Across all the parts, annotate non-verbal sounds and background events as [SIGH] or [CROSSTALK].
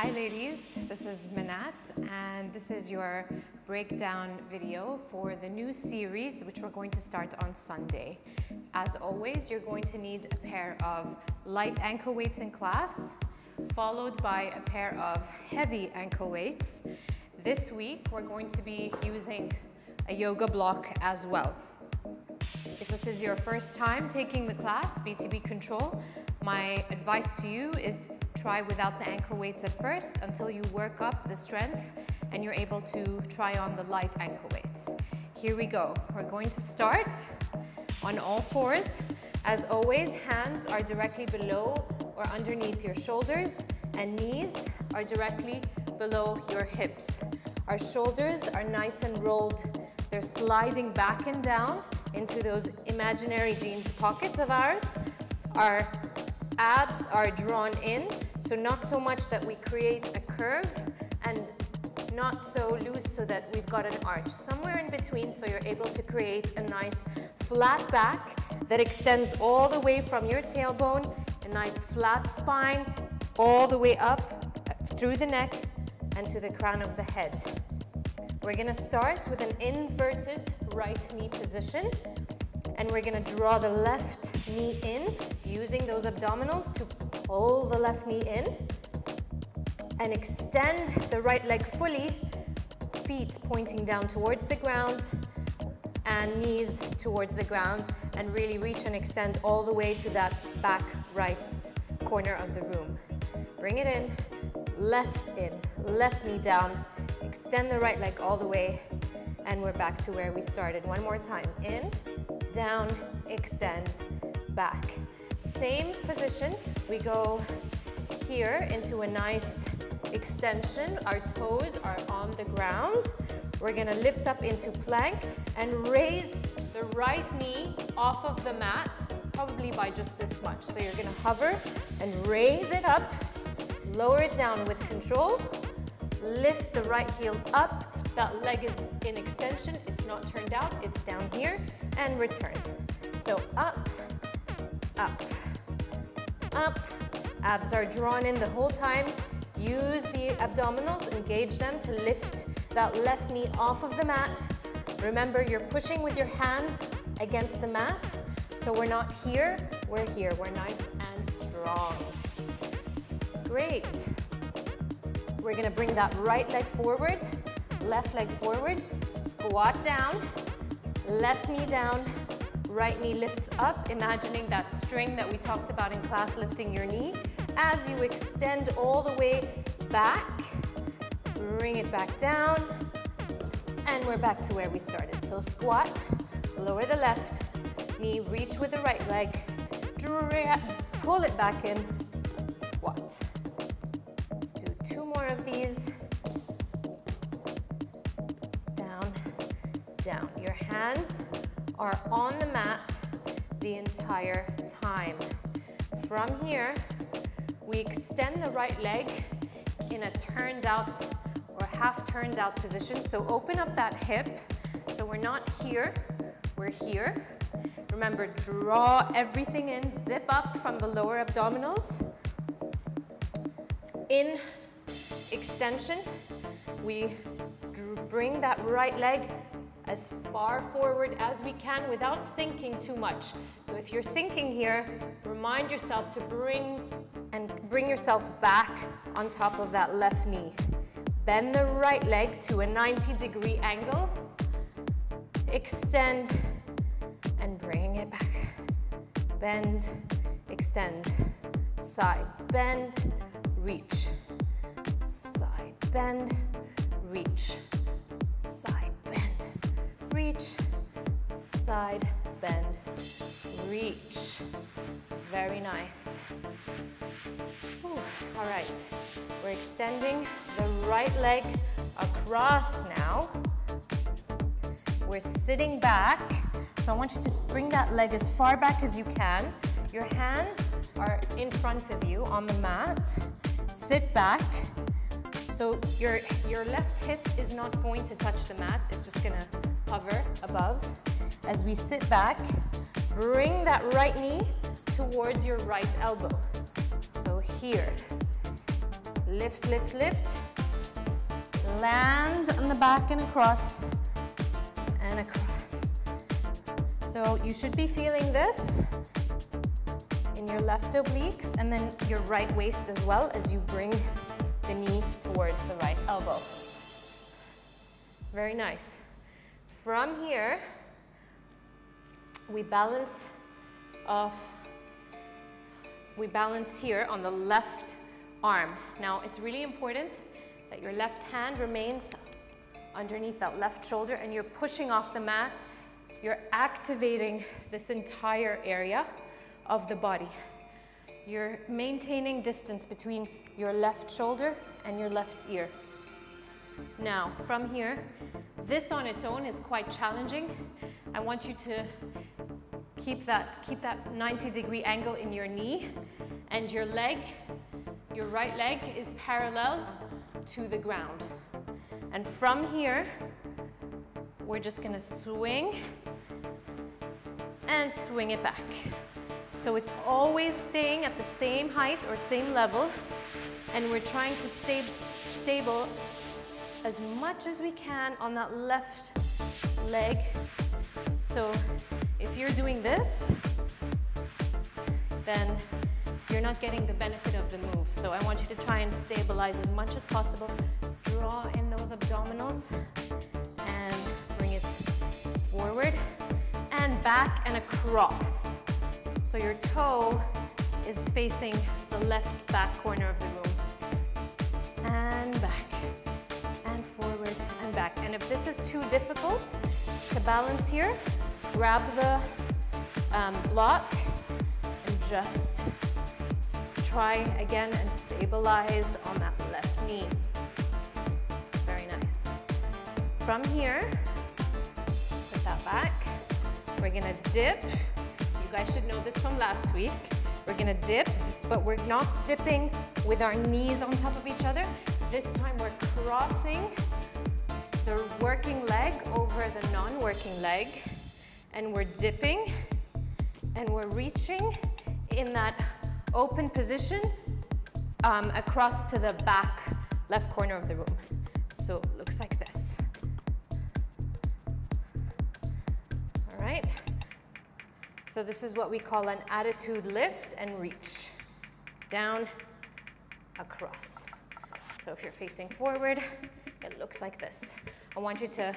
Hi ladies, this is Mennat and this is your breakdown video for the new series which we're going to start on Sunday. As always, you're going to need a pair of light ankle weights in class, followed by a pair of heavy ankle weights. This week, we're going to be using a yoga block as well. If this is your first time taking the class, BTB Control, my advice to you is try without the ankle weights at first until you work up the strength and you're able to try on the light ankle weights. Here we go. We're going to start on all fours. As always, hands are directly below or underneath your shoulders and knees are directly below your hips. Our shoulders are nice and rolled. They're sliding back and down into those imaginary jeans pockets of ours. Our abs are drawn in, so not so much that we create a curve and not so loose so that we've got an arch. Somewhere in between so you're able to create a nice flat back that extends all the way from your tailbone, a nice flat spine, all the way up uh, through the neck and to the crown of the head. We're gonna start with an inverted right knee position and we're gonna draw the left knee in using those abdominals to pull the left knee in and extend the right leg fully, feet pointing down towards the ground and knees towards the ground and really reach and extend all the way to that back right corner of the room. Bring it in, left in, left knee down, extend the right leg all the way and we're back to where we started. One more time, in, down, extend, back. Same position, we go here into a nice extension. Our toes are on the ground. We're gonna lift up into plank and raise the right knee off of the mat, probably by just this much. So you're gonna hover and raise it up, lower it down with control, lift the right heel up, that leg is in extension, it's not turned out, it's down here, and return. So up, up, up. Abs are drawn in the whole time. Use the abdominals, engage them to lift that left knee off of the mat. Remember, you're pushing with your hands against the mat. So we're not here, we're here. We're nice and strong. Great. We're gonna bring that right leg forward, left leg forward, squat down, left knee down, right knee lifts up, imagining that string that we talked about in class, lifting your knee. As you extend all the way back, bring it back down, and we're back to where we started. So squat, lower the left knee, reach with the right leg, pull it back in, squat. Let's do two more of these. Down, down. Your hands are on the mat the entire time. From here, we extend the right leg in a turned out or half turned out position. So open up that hip. So we're not here, we're here. Remember, draw everything in, zip up from the lower abdominals. In extension, we bring that right leg as far forward as we can without sinking too much. So if you're sinking here, remind yourself to bring and bring yourself back on top of that left knee. Bend the right leg to a 90 degree angle. Extend and bring it back. Bend, extend, side, bend, reach. Side, bend, reach, side bend, reach. Very nice. All right, we're extending the right leg across now. We're sitting back, so I want you to bring that leg as far back as you can. Your hands are in front of you on the mat. Sit back. So your, your left hip is not going to touch the mat, it's just gonna hover above. As we sit back, bring that right knee towards your right elbow. So here, Lift, lift, lift. Land on the back and across and across. So you should be feeling this in your left obliques and then your right waist as well as you bring the knee towards the right elbow. Very nice. From here, we balance off, we balance here on the left arm. Now, it's really important that your left hand remains underneath that left shoulder and you're pushing off the mat. You're activating this entire area of the body. You're maintaining distance between your left shoulder and your left ear. Now, from here, this on its own is quite challenging. I want you to keep that, keep that 90 degree angle in your knee and your leg, your right leg is parallel to the ground. And from here, we're just gonna swing and swing it back. So it's always staying at the same height or same level and we're trying to stay stable as much as we can on that left leg. So if you're doing this, then you're not getting the benefit of the move. So I want you to try and stabilize as much as possible. Draw in those abdominals and bring it forward and back and across. So your toe is facing the left back corner of the room. Too difficult to balance here, grab the um, block and just try again and stabilize on that left knee. Very nice. From here, put that back. We're gonna dip you guys should know this from last week. We're gonna dip, but we're not dipping with our knees on top of each other. This time we're crossing the working leg over the non-working leg, and we're dipping, and we're reaching in that open position um, across to the back left corner of the room. So it looks like this. All right. So this is what we call an attitude lift and reach. Down, across. So if you're facing forward, it looks like this. I want you to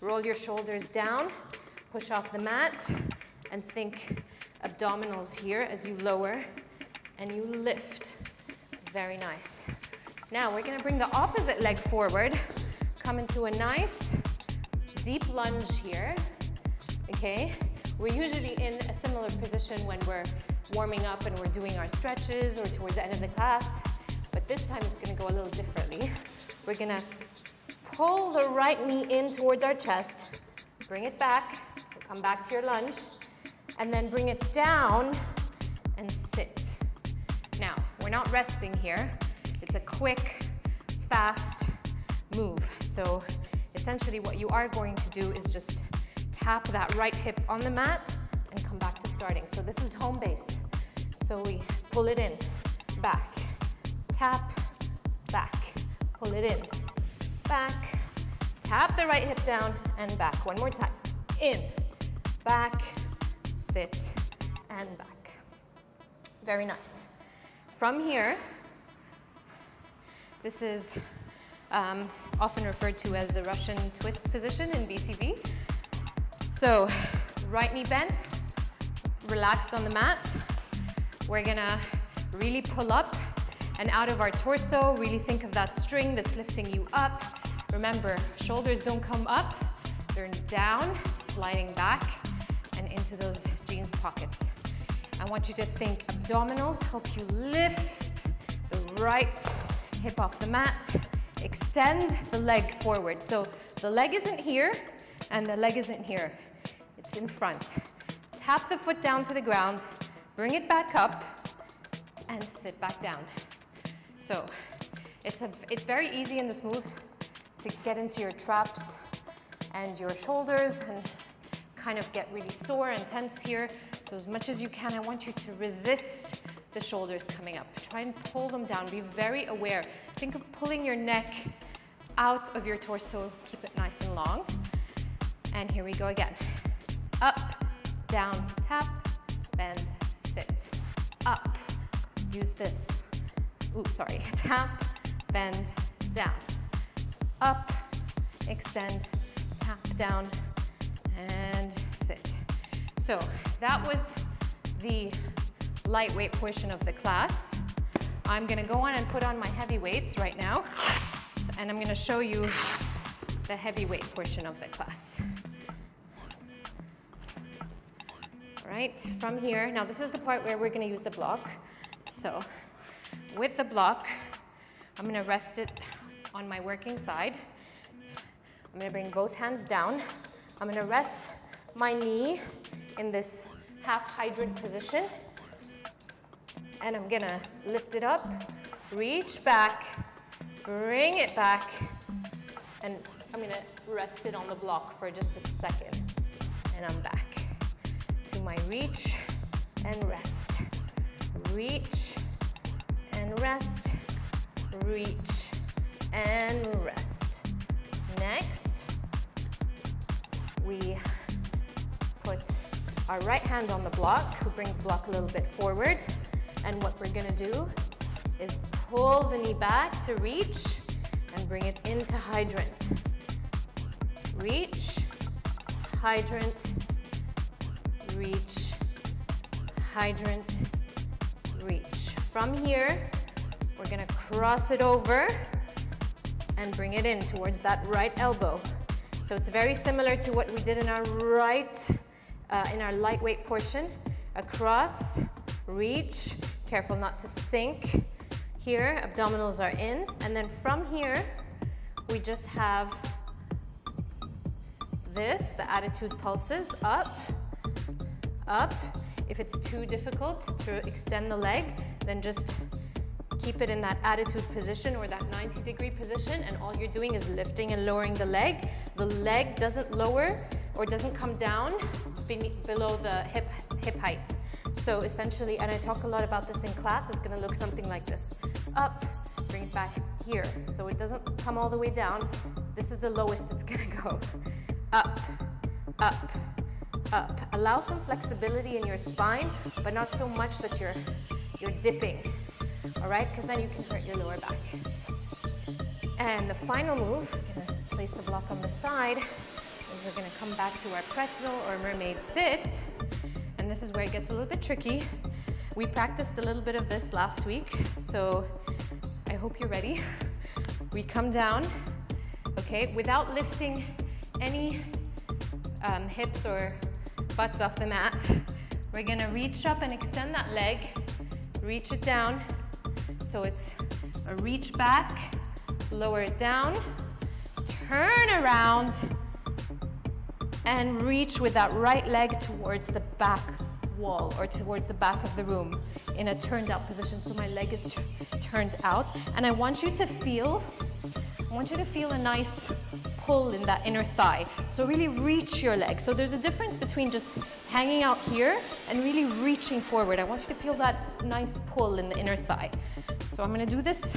roll your shoulders down, push off the mat, and think abdominals here as you lower and you lift. Very nice. Now we're gonna bring the opposite leg forward, come into a nice deep lunge here, okay? We're usually in a similar position when we're warming up and we're doing our stretches or towards the end of the class, but this time it's gonna go a little differently. We're gonna pull the right knee in towards our chest, bring it back, so come back to your lunge, and then bring it down and sit. Now, we're not resting here. It's a quick, fast move. So essentially what you are going to do is just tap that right hip on the mat and come back to starting. So this is home base. So we pull it in, back, tap, back, pull it in, back, tap the right hip down and back. One more time. In, back, sit, and back. Very nice. From here, this is um, often referred to as the Russian twist position in BTB. So right knee bent, relaxed on the mat. We're gonna really pull up and out of our torso, really think of that string that's lifting you up. Remember, shoulders don't come up, they're down, sliding back and into those jeans pockets. I want you to think abdominals help you lift the right hip off the mat, extend the leg forward. So the leg isn't here and the leg isn't here. It's in front. Tap the foot down to the ground, bring it back up, and sit back down. So it's, a, it's very easy in this move to get into your traps and your shoulders and kind of get really sore and tense here. So as much as you can, I want you to resist the shoulders coming up. Try and pull them down. Be very aware. Think of pulling your neck out of your torso. Keep it nice and long. And here we go again. Up, down, tap, bend, sit. Up. Use this. Oops, sorry. [LAUGHS] Tap, bend, down. Up, extend, tap, down, and sit. So that was the lightweight portion of the class. I'm gonna go on and put on my heavy weights right now. And I'm gonna show you the heavyweight portion of the class. All right, from here, now this is the part where we're gonna use the block. So with the block, I'm gonna rest it on my working side. I'm gonna bring both hands down. I'm gonna rest my knee in this half hydrant position. And I'm gonna lift it up, reach back, bring it back, and I'm gonna rest it on the block for just a second. And I'm back to my reach and rest. Reach and rest, reach and rest. Next, we put our right hand on the block. We bring the block a little bit forward. And what we're gonna do is pull the knee back to reach and bring it into hydrant. Reach, hydrant, reach, hydrant, reach. From here, we're gonna cross it over and bring it in towards that right elbow. So it's very similar to what we did in our right, uh, in our lightweight portion. Across, reach, careful not to sink. Here, abdominals are in. And then from here, we just have this, the attitude pulses, up, up. If it's too difficult to extend the leg, then just keep it in that attitude position or that 90 degree position and all you're doing is lifting and lowering the leg. The leg doesn't lower or doesn't come down below the hip, hip height. So essentially, and I talk a lot about this in class, it's gonna look something like this. Up, bring it back here. So it doesn't come all the way down. This is the lowest it's gonna go. Up, up, up. Allow some flexibility in your spine, but not so much that you're, you're dipping, all right? Because then you can hurt your lower back. And the final move, we're gonna place the block on the side, is we're gonna come back to our pretzel or mermaid sit. And this is where it gets a little bit tricky. We practiced a little bit of this last week, so I hope you're ready. We come down, okay, without lifting any um, hips or butts off the mat. We're gonna reach up and extend that leg, reach it down. So it's a reach back, lower it down, turn around, and reach with that right leg towards the back wall or towards the back of the room in a turned out position. So my leg is turned out. And I want you to feel, I want you to feel a nice pull in that inner thigh. So really reach your leg. So there's a difference between just hanging out here and really reaching forward. I want you to feel that nice pull in the inner thigh. So I'm gonna do this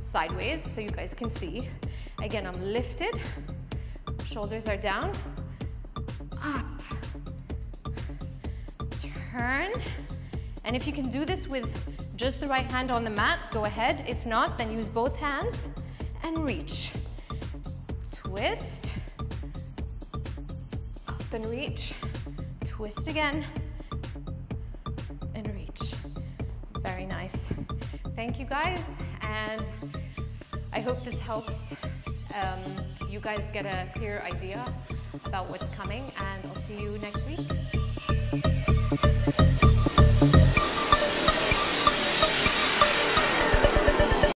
sideways so you guys can see. Again, I'm lifted, shoulders are down, up, turn. And if you can do this with just the right hand on the mat, go ahead. If not, then use both hands and reach twist, up and reach, twist again, and reach. Very nice. Thank you guys, and I hope this helps um, you guys get a clear idea about what's coming, and I'll see you next week.